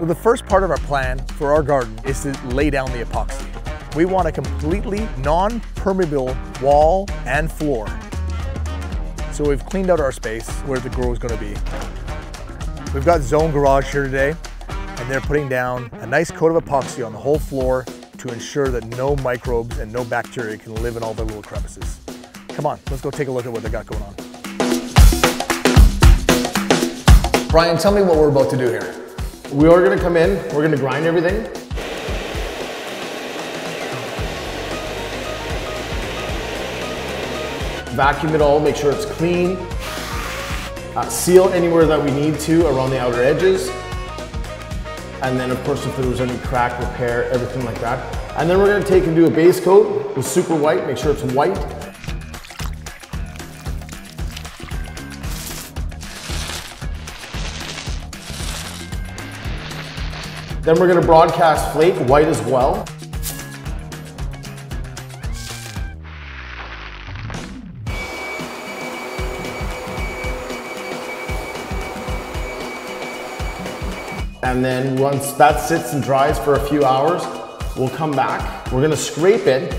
So the first part of our plan for our garden is to lay down the epoxy. We want a completely non-permeable wall and floor. So we've cleaned out our space where the grow is gonna be. We've got Zone Garage here today, and they're putting down a nice coat of epoxy on the whole floor to ensure that no microbes and no bacteria can live in all the little crevices. Come on, let's go take a look at what they got going on. Brian, tell me what we're about to do here. We are gonna come in, we're gonna grind everything. Vacuum it all, make sure it's clean. Uh, seal anywhere that we need to around the outer edges. And then of course if there was any crack repair, everything like that. And then we're gonna take and do a base coat with super white, make sure it's white. Then we're gonna broadcast flake white as well. And then once that sits and dries for a few hours, we'll come back. We're gonna scrape it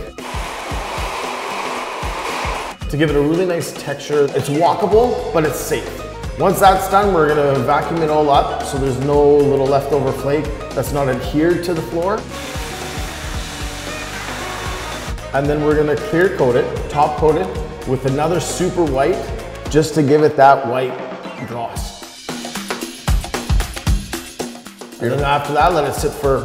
to give it a really nice texture. It's walkable, but it's safe. Once that's done, we're gonna vacuum it all up so there's no little leftover flake that's not adhered to the floor. And then we're gonna clear coat it, top coat it with another super white just to give it that white gloss. And then after that, let it sit for,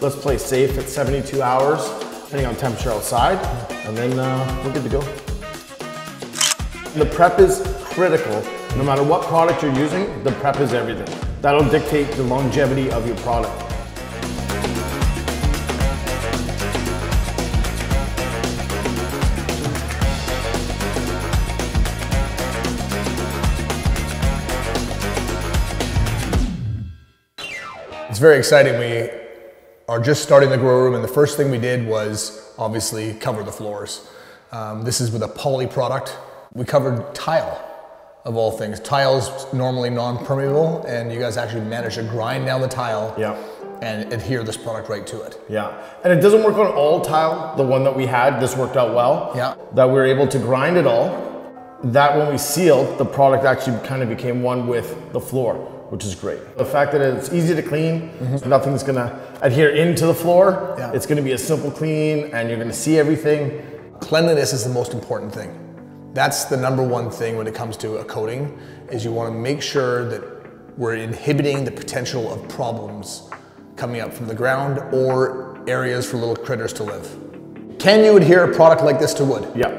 let's play safe at 72 hours, depending on temperature outside, and then uh, we're good to go. The prep is critical. No matter what product you're using, the prep is everything. That'll dictate the longevity of your product. It's very exciting. We are just starting the grow room, and the first thing we did was obviously cover the floors. Um, this is with a poly product. We covered tile, of all things. Tile's normally non-permeable, and you guys actually managed to grind down the tile Yeah. and adhere this product right to it. Yeah, and it doesn't work on all tile. The one that we had, this worked out well. Yeah. That we were able to grind it all. That when we sealed, the product actually kind of became one with the floor, which is great. The fact that it's easy to clean, mm-hmm. so nothing's gonna adhere into the floor. Yeah. It's gonna be a simple clean and you're gonna see everything. Cleanliness is the most important thing. That's the number one thing when it comes to a coating is you want to make sure that we're inhibiting the potential of problems coming up from the ground or areas for little critters to live. Can you adhere a product like this to wood? Yeah,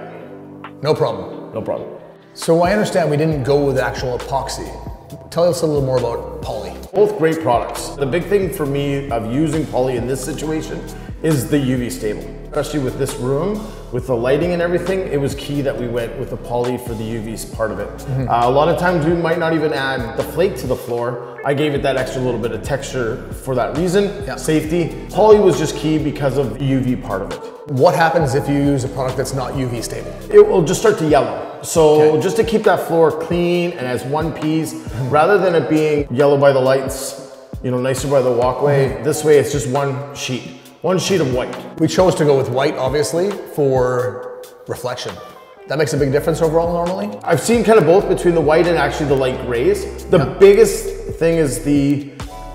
No problem. no problem. So I understand we didn't go with actual epoxy. Tell us a little more about poly. Both great products. The big thing for me of using poly in this situation is the UV stable. Especially with this room, with the lighting and everything, it was key that we went with the poly for the UV part of it. Mm-hmm. Uh, a lot of times we might not even add the flake to the floor. I gave it that extra little bit of texture for that reason, Yeah. safety. Poly was just key because of the UV part of it. What happens if you use a product that's not UV stable? It will just start to yellow. So Okay. just to keep that floor clean and as one piece, mm-hmm. rather than it being yellow by the lights, you know, nicer by the walkway, mm-hmm. this way it's just one sheet, one sheet of white. We chose to go with white, obviously, for reflection. That makes a big difference overall normally? I've seen kind of both between the white and actually the light grays. The biggest thing is the,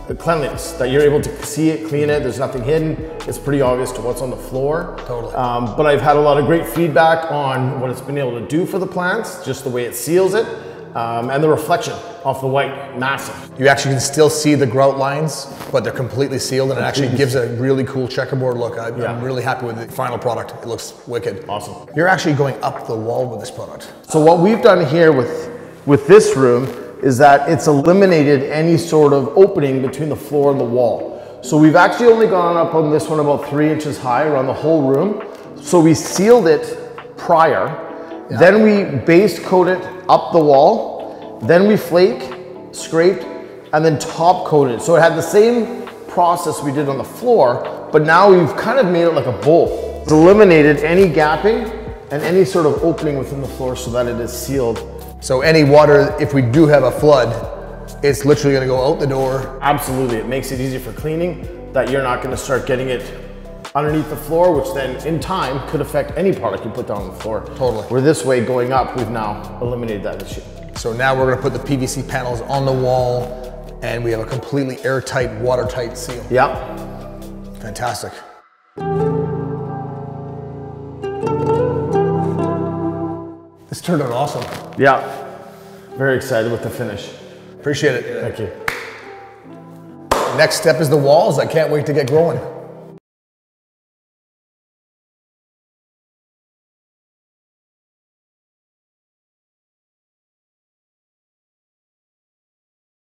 the cleanliness, that you're able to see it, clean it, there's nothing hidden. It's pretty obvious to what's on the floor. Totally. Um, but I've had a lot of great feedback on what it's been able to do for the plants, just the way it seals it, um, and the reflection off the white, massive. You actually can still see the grout lines, but they're completely sealed and it actually gives a really cool checkerboard look. I, Yeah. I'm really happy with the final product. It looks wicked. Awesome. You're actually going up the wall with this product. So what we've done here with, with this room is that it's eliminated any sort of opening between the floor and the wall. So we've actually only gone up on this one about three inches high around the whole room. So we sealed it prior, then we base coat it up the wall, then we flake, scraped, and then top coated. It. So it had the same process we did on the floor, but now we've kind of made it like a bowl. It's eliminated any gapping and any sort of opening within the floor so that it is sealed. So any water, if we do have a flood, it's literally gonna go out the door. Absolutely, it makes it easy for cleaning that you're not gonna start getting it underneath the floor, which then in time could affect any product you put down on the floor. Totally. Where this way going up, we've now eliminated that issue. So now we're gonna put the PVC panels on the wall and we have a completely airtight, watertight seal. Yep. Fantastic. This turned out awesome. Yeah. Very excited with the finish. Appreciate it. Thank you. Next step is the walls. I can't wait to get growing.